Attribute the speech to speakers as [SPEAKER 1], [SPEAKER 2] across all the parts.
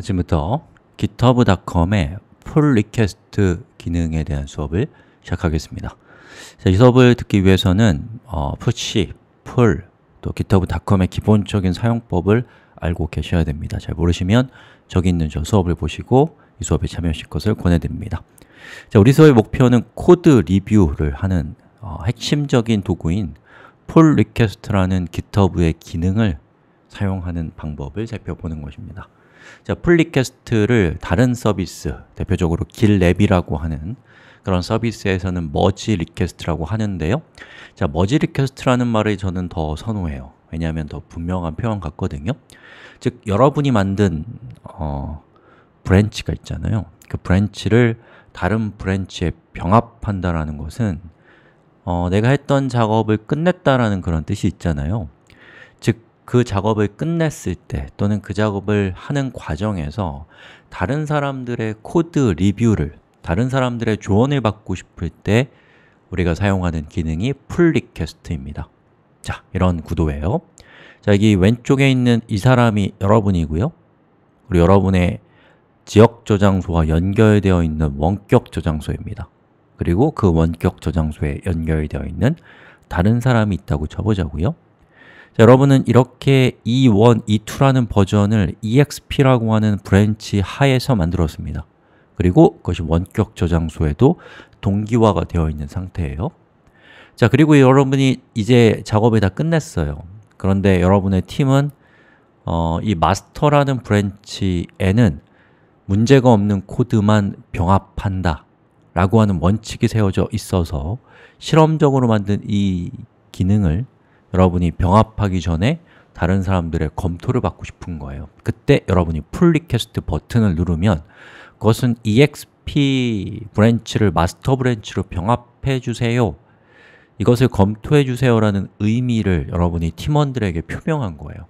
[SPEAKER 1] 지금부터 github.com의 pull request 기능에 대한 수업을 시작하겠습니다. 자, 이 수업을 듣기 위해서는 어, push, pull, 또 github.com의 기본적인 사용법을 알고 계셔야 됩니다. 잘 모르시면 저기 있는 저 수업을 보시고 이 수업에 참여하실 것을 권해드립니다. 자, 우리 수업의 목표는 코드 리뷰를 하는 어, 핵심적인 도구인 pull request라는 github의 기능을 사용하는 방법을 살펴보는 것입니다 자, pull request를 다른 서비스, 대표적으로 GitLab이라고 하는 그런 서비스에서는 merge request라고 하는데요. 자, merge request라는 말을 저는 더 선호해요. 왜냐하면 더 분명한 표현 같거든요. 즉, 여러분이 만든 어, branch가 있잖아요. 그 branch를 다른 branch에 병합한다라는 것은 어, 내가 했던 작업을 끝냈다라는 그런 뜻이 있잖아요 그 작업을 끝냈을 때 또는 그 작업을 하는 과정에서 다른 사람들의 코드 리뷰를 다른 사람들의 조언을 받고 싶을 때 우리가 사용하는 기능이 pull request입니다. 자, 이런 구도예요. 자, 여기 왼쪽에 있는 이 사람이 여러분이고요. 그리고 여러분의 지역 저장소와 연결되어 있는 원격 저장소입니다. 그리고 그 원격 저장소에 연결되어 있는 다른 사람이 있다고 쳐보자고요 자, 여러분은 이렇게 E1, E2라는 버전을 EXP라고 하는 branch 하에서 만들었습니다. 그리고 그것이 원격 저장소에도 동기화가 되어 있는 상태예요. 자, 그리고 여러분이 이제 작업을 다 끝냈어요. 그런데 여러분의 팀은 어, 이 master라는 branch에는 문제가 없는 코드만 병합한다 라고 하는 원칙이 세워져 있어서 실험적으로 만든 이 기능을 여러분이 병합하기 전에 다른 사람들의 검토를 받고 싶은 거예요. 그때 여러분이 pull request 버튼을 누르면 그것은 exp 브랜치를 마스터 브랜치로 병합해 주세요. 이것을 검토해 주세요 라는 의미를 여러분이 팀원들에게 표명한 거예요.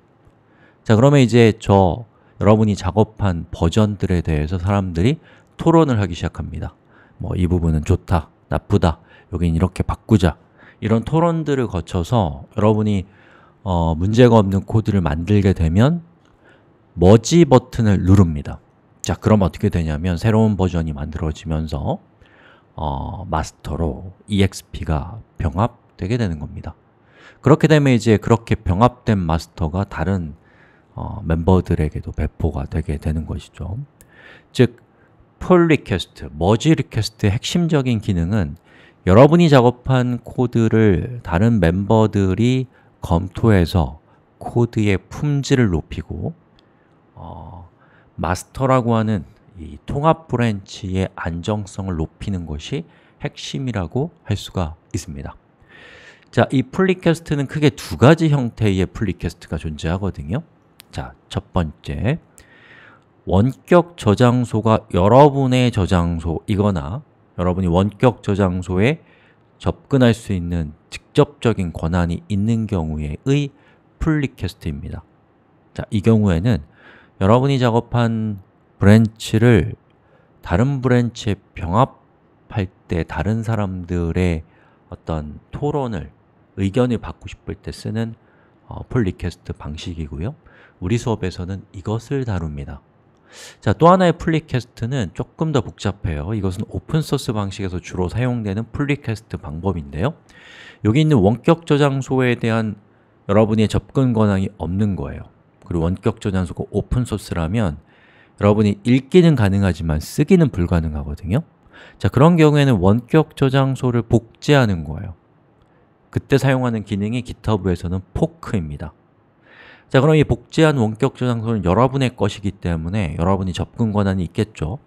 [SPEAKER 1] 자 그러면 이제 저 여러분이 작업한 버전들에 대해서 사람들이 토론을 하기 시작합니다. 뭐 이 부분은 좋다, 나쁘다, 여긴 이렇게 바꾸자 이런 토론들을 거쳐서 여러분이 어, 문제가 없는 코드를 만들게 되면 머지 버튼을 누릅니다. 자, 그럼 어떻게 되냐면 새로운 버전이 만들어지면서 어, 마스터로 EXP가 병합되게 되는 겁니다. 그렇게 되면 이제 그렇게 병합된 마스터가 다른 어, 멤버들에게도 배포가 되게 되는 것이죠. 즉, pull request, merge request의 핵심적인 기능은 여러분이 작업한 코드를 다른 멤버들이 검토해서 코드의 품질을 높이고 어, master라고 하는 이 통합 branch의 안정성을 높이는 것이 핵심이라고 할 수가 있습니다. 자, 이 pull request는 크게 두 가지 형태의 pull request가 존재하거든요. 자, 첫 번째 원격 저장소가 여러분의 저장소이거나 여러분이 원격 저장소에 접근할 수 있는 직접적인 권한이 있는 경우에의 pull request입니다. 자, 이 경우에는 여러분이 작업한 branch를 다른 branch에 병합할 때 다른 사람들의 어떤 토론을, 의견을 받고 싶을 때 쓰는 어, pull request 방식이고요. 우리 수업에서는 이것을 다룹니다 자, 또 하나의 pull request는 조금 더 복잡해요. 이것은 오픈소스 방식에서 주로 사용되는 pull request 방법인데요. 여기 있는 원격 저장소에 대한 여러분의 접근 권한이 없는 거예요. 그리고 원격 저장소가 오픈소스라면 여러분이 읽기는 가능하지만 쓰기는 불가능하거든요. 자, 그런 경우에는 원격 저장소를 복제하는 거예요. 그때 사용하는 기능이 GitHub에서는 fork입니다 자, 그럼 이 복제한 원격 저장소는 여러분의 것이기 때문에 여러분이 접근 권한이 있겠죠?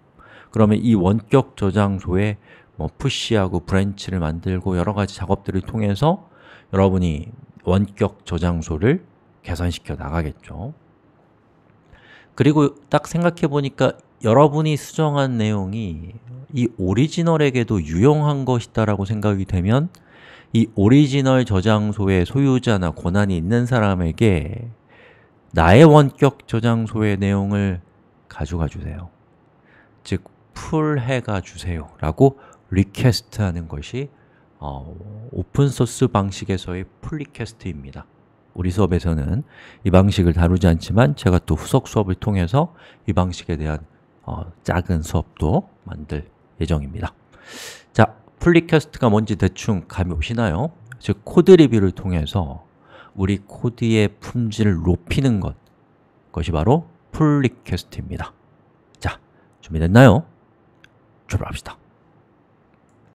[SPEAKER 1] 그러면 이 원격 저장소에 뭐 push하고 branch를 만들고 여러 가지 작업들을 통해서 여러분이 원격 저장소를 개선시켜 나가겠죠. 그리고 딱 생각해 보니까 여러분이 수정한 내용이 이 오리지널에게도 유용한 것이다라고 생각이 되면 이 오리지널 저장소의 소유자나 권한이 있는 사람에게 나의 원격 저장소의 내용을 가져가 주세요. 즉, pull해가 주세요. 라고 request 하는 것이 어, 오픈소스 방식에서의 pull request입니다. 우리 수업에서는 이 방식을 다루지 않지만 제가 또 후속 수업을 통해서 이 방식에 대한 어, 작은 수업도 만들 예정입니다. 자, pull request가 뭔지 대충 감이 오시나요? 즉, 코드 리뷰를 통해서 우리 코드의 품질을 높이는 것. 그것이 바로 pull request입니다. 자, 준비됐나요? 출발합시다